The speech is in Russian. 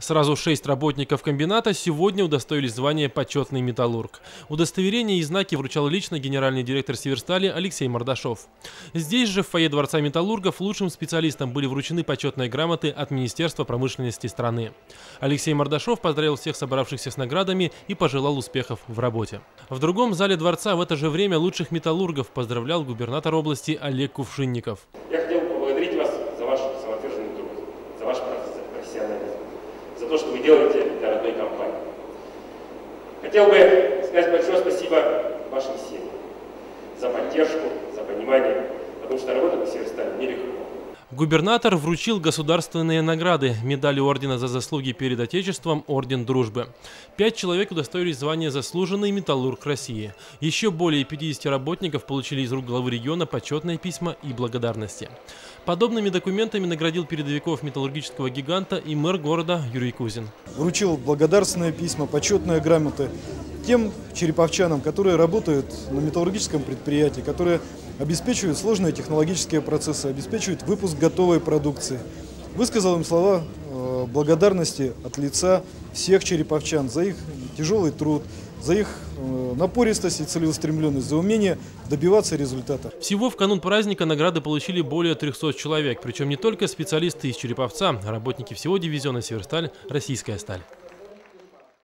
Сразу шесть работников комбината сегодня удостоились звания «Почетный металлург». Удостоверения и знаки вручал лично генеральный директор Северстали Алексей Мордашов. Здесь же, в фойе Дворца металлургов, лучшим специалистам были вручены почетные грамоты от Министерства промышленности страны. Алексей Мордашов поздравил всех собравшихся с наградами и пожелал успехов в работе. В другом зале Дворца в это же время лучших металлургов поздравлял губернатор области Олег Кувшинников. Я хотел поблагодарить вас за ваш самоотверженный труд, за ваш профессионализм за то, что вы делаете для родной компании. Хотел бы сказать большое спасибо вашим семьям за поддержку, за понимание, потому что работать на Северстале нелегко. Губернатор вручил государственные награды, медали ордена за заслуги перед Отечеством, орден дружбы. Пять человек удостоились звания «Заслуженный металлург России». Еще более 50 работников получили из рук главы региона почетные письма и благодарности. Подобными документами наградил передовиков металлургического гиганта и мэр города Юрий Кузин. Вручил благодарственные письма, почетные грамоты тем череповчанам, которые работают на металлургическом предприятии, которые обеспечивают сложные технологические процессы, обеспечивают выпуск готовой продукции. Высказал им слова э, благодарности от лица всех череповчан за их тяжелый труд, за их э, напористость и целеустремленность, за умение добиваться результата. Всего в канун праздника награды получили более 300 человек, причем не только специалисты из Череповца, а работники всего дивизиона «Северсталь», «Российская сталь».